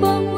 bom